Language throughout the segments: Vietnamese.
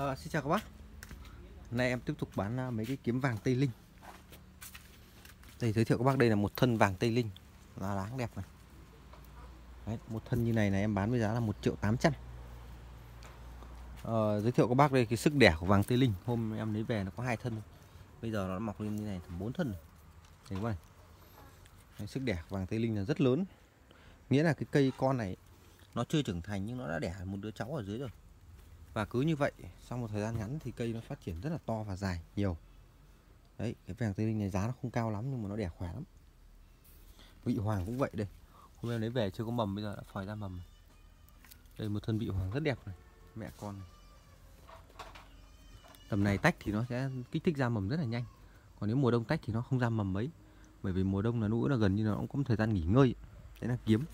À, xin chào các bác. Nay em tiếp tục bán à, mấy cái kiếm vàng Tây Linh. Đây giới thiệu các bác đây là một thân vàng Tây Linh. Là láng đẹp này. Đấy, Một thân như này này em bán với giá là 1 triệu 800 à, ờ, Giới thiệu các bác đây cái sức đẻ của vàng Tây Linh. Hôm em lấy về nó có hai thân. Bây giờ nó mọc lên như này bốn thân rồi. Thấy không này Đấy, Sức đẻ của vàng Tây Linh là rất lớn. Nghĩa là cái cây con này Nó chưa trưởng thành nhưng nó đã đẻ một đứa cháu ở dưới rồi và cứ như vậy, sau một thời gian ngắn thì cây nó phát triển rất là to và dài, nhiều. Đấy, cái vàng tây linh này giá nó không cao lắm nhưng mà nó đẻ khỏe lắm. Vị hoàng cũng vậy đây. Hôm nay lấy về chưa có mầm, bây giờ đã phòi ra mầm đây, một thân vị hoàng rất đẹp này, mẹ con này. tầm này tách thì nó sẽ kích thích ra mầm rất là nhanh. Còn nếu mùa đông tách thì nó không ra mầm mấy. Bởi vì mùa đông là nũ là gần như là nó cũng có một thời gian nghỉ ngơi. Đấy là kiếm.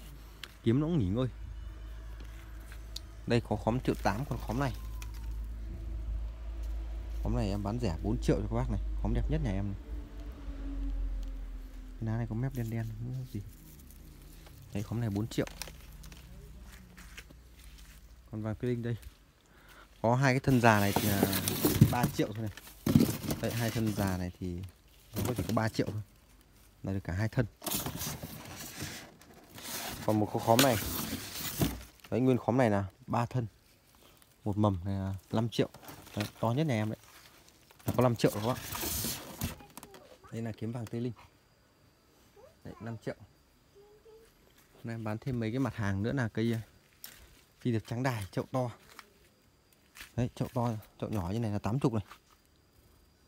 Kiếm nó cũng nghỉ ngơi đây, có khóm triệu 8 còn khóm này. Khóm này em bán rẻ 4 triệu cho các bác này. Khóm đẹp nhất nhà em này. Cái lá này có mép đen đen gì. Đấy, khóm này 4 triệu. Còn vàng cây linh đây. Có hai cái thân già này thì là 3 triệu thôi này. Đấy, hai thân già này thì Nó có chỉ có 3 triệu thôi. Là được cả hai thân. Còn một khóm này. Đấy nguyên khóm này là ba thân. Một mầm này là 5 triệu. Đấy, To nhất nhà em đấy. Là Có 5 triệu các bạn Đây là kiếm vàng tây linh. Đấy 5 triệu. Hôm nay em bán thêm mấy cái mặt hàng nữa là cây ờ, Phi được trắng đài chậu to. Đấy chậu to Chậu nhỏ như này là 80 này.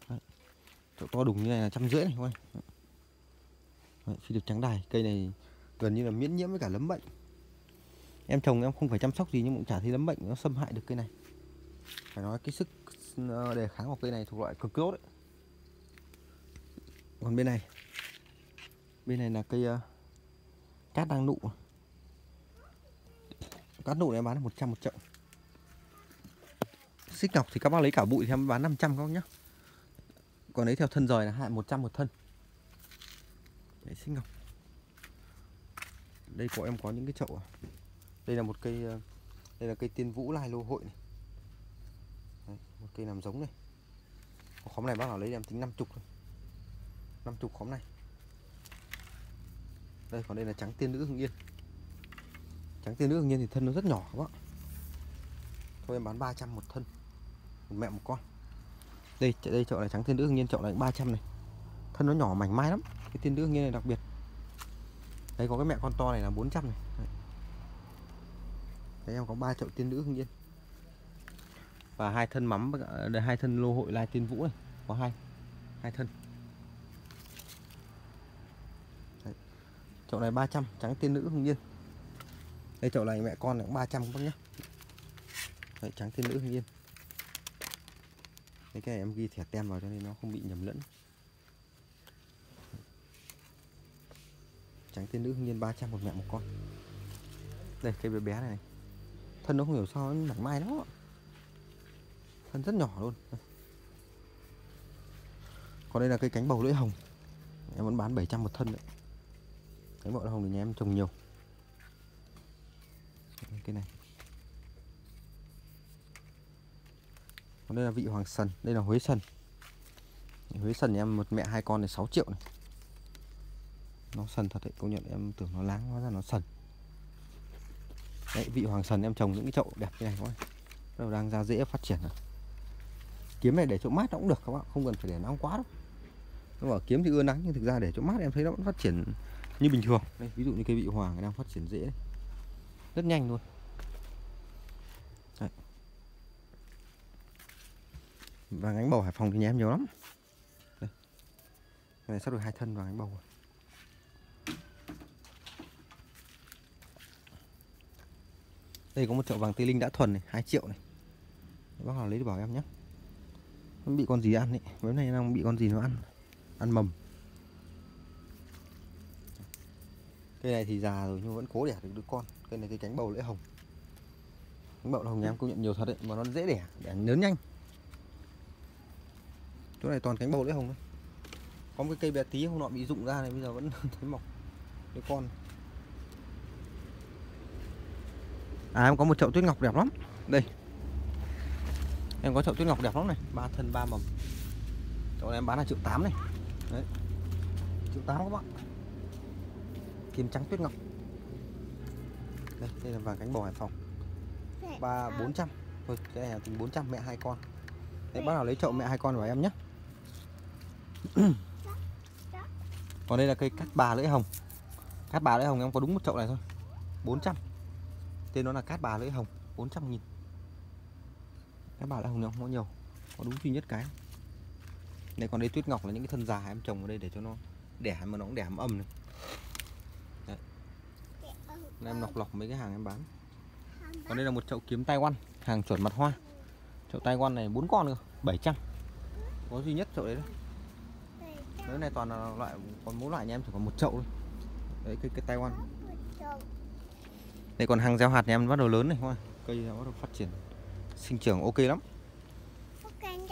Đấy, Chậu to đùng như này là trăm rưỡi này thôi Đấy, Phi được trắng đài. Cây này gần như là miễn nhiễm với cả lấm bệnh em trồng em không phải chăm sóc gì nhưng cũng chả thấy lắm bệnh nó xâm hại được cây này. Phải nói cái sức ờ, đề kháng của cây này thuộc loại cực tốt đấy. Còn bên này bên này là cây uh, cát đang nụ. Cát nụ này em bán 100 một chậu xích ngọc thì các bác lấy cả bụi thì em bán 500 các bác nhá. Còn lấy theo thân rời là hai 100 một thân. Đấy, xích ngọc. Đây của em có những cái chậu à? Đây là một cây ờ, đây là cây tiên vũ lai lô hội này. Đấy, một cây làm giống này. Khóm này bác nào lấy em tính 50 thôi. 50 khóm này. Đây còn đây là trắng tiên nữ hưng yên. Trắng tiên nữ hưng yên thì thân nó rất nhỏ các bạn thôi em bán 300 một thân. Một mẹ một con. Đây đây chậu này trắng tiên nữ hưng yên chậu này 300 này. Thân nó nhỏ mảnh mai lắm. Cái tiên nữ hưng yên này đặc biệt. Đây có cái mẹ con to này là 400 này. Đấy. Đấy em có 3 chậu tiên nữ hưng yên? Và hai thân mắm hai thân lô hội lai tiên vũ này có hai hai thân. Đấy. chậu này 300 trắng tiên nữ hưng yên? Đây chậu này mẹ con này cũng 300 các bác nhé Đấy, trắng tiên nữ hưng yên? Đấy, cái này em ghi thẻ tem vào cho nên nó không bị nhầm lẫn. Trắng tiên nữ hưng yên 300 một mẹ một con. Đây cây bé bé này, này thân nó không hiểu sao nó mảnh mai lắm thân rất nhỏ luôn. Còn đây là cây cánh bầu lưỡi hồng. Em vẫn bán 700 một thân đấy. Cánh bầu lưỡi hồng thì nhà em trồng nhiều. Cái này. Còn đây là vị hoàng sần, đây là huế sần. Huế sần nhà em một mẹ hai con này 6 triệu này. Nó sần thật đấy, công nhận em tưởng nó láng hóa ra nó sần. Đấy, vị hoàng sần em trồng những cái chậu đẹp như này thôi. Đầu đang ra dễ phát triển rồi. Kiếm này để chỗ mát nó cũng được các bạn Không cần phải để nóng quá đâu. Nó bảo kiếm thì ưa nắng nhưng thực ra để chỗ mát em thấy nó vẫn phát triển như bình thường. Đây, Ví dụ như cây vị hoàng đang phát triển dễ đấy. Rất nhanh luôn. Đấy. Vàng ánh bầu Hải Phòng thì nhà em nhiều lắm. Đây. Cái này sắp được hai thân vàng ánh bầu rồi. Đây có một chậu vàng tây linh đã thuần này, 2 triệu này. Bác nào lấy đi bảo em nhé. Nó bị con gì ăn ấy, mấy này đang bị con gì nó ăn. Ăn mầm. Cây này thì già rồi nhưng vẫn cố đẻ được đứa con. Cây này cái cánh bầu lưỡi hồng. Cánh bầu lưỡi hồng nhà em công nhận nhiều thật đấy, mà nó dễ đẻ, đẻ lớn nhanh. Chỗ này toàn cánh bầu lưỡi hồng thôi. Có một cái cây bé tí hôm nọ bị rụng ra này bây giờ vẫn thấy mọc đứa con. Này. À em có một chậu tuyết ngọc đẹp lắm. Đây. Em có chậu tuyết ngọc đẹp lắm này. Ba thân ba mầm. Chậu này em bán là triệu tám này. Đấy. Triệu tám các bạn. Kim trắng tuyết ngọc. Đây đây là vàng cánh bò hải phòng. Ba bốn trăm. Thôi cái này là tính 400 mẹ hai con. Đấy bác nào lấy chậu mẹ hai con của em nhé. Còn đây là cây cát bà lưỡi hồng. Cát bà lưỡi hồng em có đúng một chậu này thôi. 400 tên nó là cát bà lưỡi hồng 400 nghìn. Cát bà lưỡi hồng nó không có nhiều, có đúng duy nhất cái. Đây còn đây tuyết ngọc là những cái thân già em trồng ở đây để cho nó đẻ mà nó cũng đẻ ấm âm này. Đấy. Nên em lọc lọc mấy cái hàng em bán. Còn đây là một chậu kiếm Taiwan, hàng chuẩn mặt hoa. Chậu Taiwan này bốn con nữa 700 có duy nhất chậu đấy đấy. Cái này toàn là loại, còn mỗi loại nhà em chỉ còn một chậu thôi. Đấy, cái cây Taiwan đây còn hàng gieo hạt nhà em bắt đầu lớn này hoa cây nó bắt đầu phát triển. Sinh trưởng ok lắm.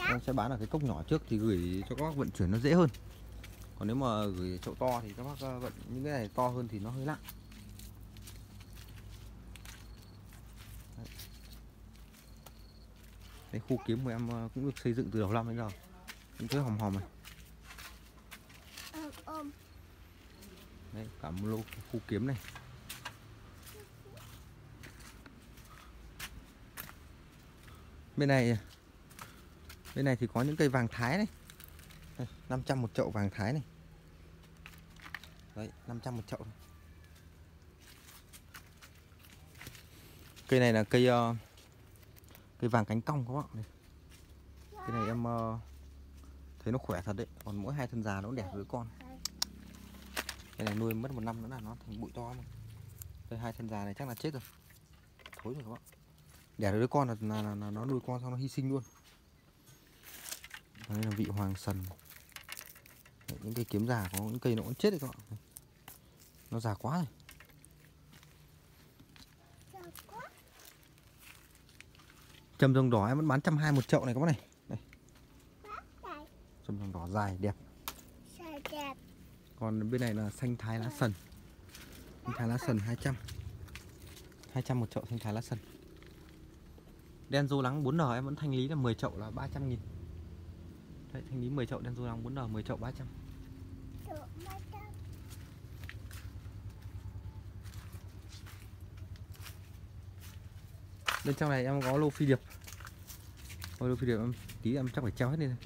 Em sẽ bán ở cái cốc nhỏ trước thì gửi cho các bác vận chuyển nó dễ hơn. Còn nếu mà gửi chậu to thì các bác ờ, vận những cái này to hơn thì nó hơi nặng Đấy. Đây, khu kiếm của em ờ, cũng được xây dựng từ đầu năm đến giờ. Những cái hòm hòm này. Đây, cả một lô khu kiếm này bên này bên này thì có những cây vàng thái này. Đây, 500 một chậu vàng thái này. Đấy 500 một chậu. Này. cây này là cây uh, cây vàng cánh cong các bạn này. Cái này em uh, thấy nó khỏe thật đấy. Còn mỗi hai thân già nó đẹp đẻ con. Cái này nuôi mất một năm nữa là nó thành bụi to mà đây hai thân già này chắc là chết rồi. Thối rồi các bạn đẻ được đứa con là, là, là, là nó nuôi con xong nó hy sinh luôn. Đây là vị hoàng sần. Đấy, những cây kiếm già có những cây nó cũng chết đấy các bạn. Nó già quá rồi. Trầm rồng đỏ em vẫn bán trăm hai một chậu này các bạn này. Đây. Trầm rồng đỏ dài đẹp. Còn bên này là xanh thái lá sần. Xanh thái lá sần 200 200 một chậu xanh thái lá sần đen rô lắng 4N em vẫn thanh lý là 10 chậu là 300 nghìn. Đấy, thanh lý 10 chậu đen rô lắng 4N 10 chậu 300 Bên trong này em có lô phi điệp. Lô phi điệp em tí em chắc phải treo hết đi này.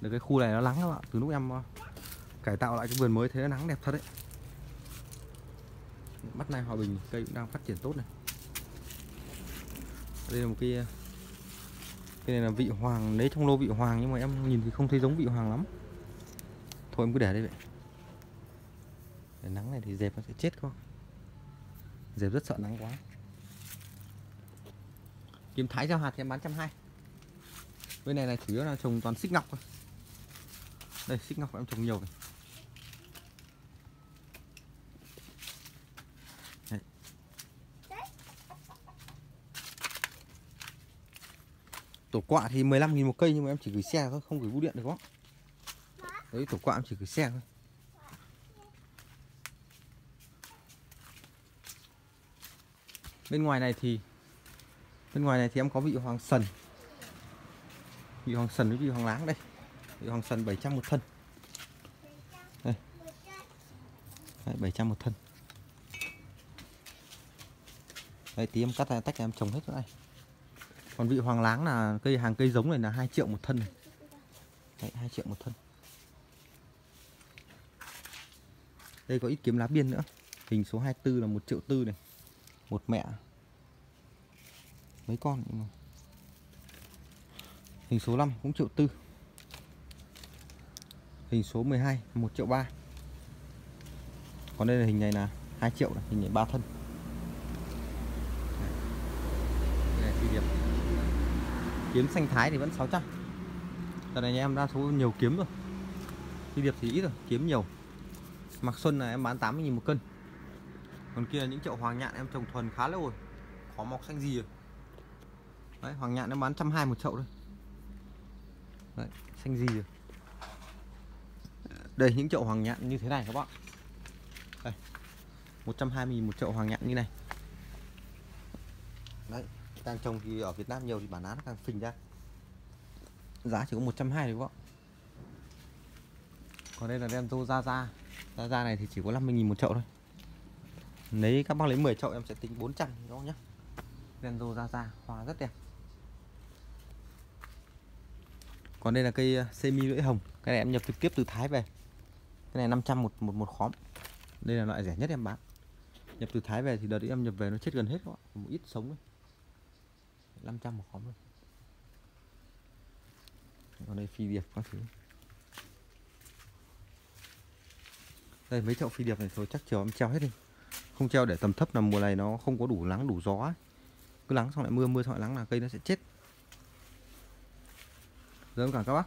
Được cái khu này nó lắng các bạn Từ lúc em ờ, cải tạo lại cái vườn mới thấy nó nắng đẹp thật đấy. Mắt này hòa bình cây cũng đang phát triển tốt này đây là một cái cái này là vị hoàng, lấy trong lô vị hoàng nhưng mà em nhìn thì không thấy giống vị hoàng lắm. Thôi em cứ để đây vậy. Để nắng này thì dẹp nó sẽ chết không dẹp rất sợ nắng quá. Kiếm thái giao hạt thì em bán trăm hai. Bên này là chủ yếu là trồng toàn xích ngọc thôi. Đây, xích ngọc em trồng nhiều này tổ quạ thì 15 nghìn một cây nhưng mà em chỉ gửi xe thôi không gửi bưu điện được không đấy tổ quạ em chỉ gửi xe thôi. Bên ngoài này thì bên ngoài này thì em có vị hoàng sần. Vị hoàng sần với vị hoàng láng đây. Vị hoàng sần 700 một thân. Đây. Đấy, 700 một thân. Đây tí em cắt ra tách em trồng hết chỗ này còn vị hoàng láng là cây hàng cây giống này là 2 triệu một thân này. Đấy, 2 triệu một thân. Đây có ít kiếm lá biên nữa. Hình số 24 là một triệu tư này. Một mẹ. Mấy con nhưng mà hình số 5 cũng triệu tư. Hình số 12 1 triệu 3 còn đây là hình này là 2 triệu này, hình này 3 thân đây là phi điệp kiếm xanh thái thì vẫn 600 giờ này nhà em đa số nhiều kiếm rồi. Phi điệp thì ít rồi, kiếm nhiều. Mặc xuân là em bán 80.000 một cân. Còn kia là những chậu hoàng nhạn em trồng thuần khá lâu rồi. Khó mọc xanh gì rồi. Đấy, hoàng nhạn em bán 120 một chậu thôi. Đấy, xanh gì rồi. Đây những chậu hoàng nhạn như thế này các bạn. Đây 120 một chậu hoàng nhạn như này. Đấy càng trồng thì ở Việt Nam nhiều thì bản án nó càng phình ra. Giá chỉ có 120 đúng không còn đây là Renzo Ra Ra. Ra Ra này thì chỉ có 50.000 một chậu thôi. Lấy các bác lấy 10 chậu em sẽ tính 400 các bác nhé Renzo Ra Ra, hoa rất đẹp. Còn đây là cây ờ, semi lưỡi hồng. Cái này em nhập trực tiếp từ Thái về. Cái này 500 một một một khóm. Đây là loại rẻ nhất em bán. Nhập từ Thái về thì đợt em nhập về nó chết gần hết các bạn một ít sống thôi 500 một khóm rồi. còn đây phi điệp các thứ đây, mấy chậu phi điệp này thôi, chắc chiều em treo hết đi không treo để tầm thấp là mùa này nó không có đủ nắng, đủ gió ấy. cứ nắng xong lại mưa mưa xong lại nắng là cây nó sẽ chết rồi cảm các bác